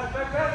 Vai, vai, vai.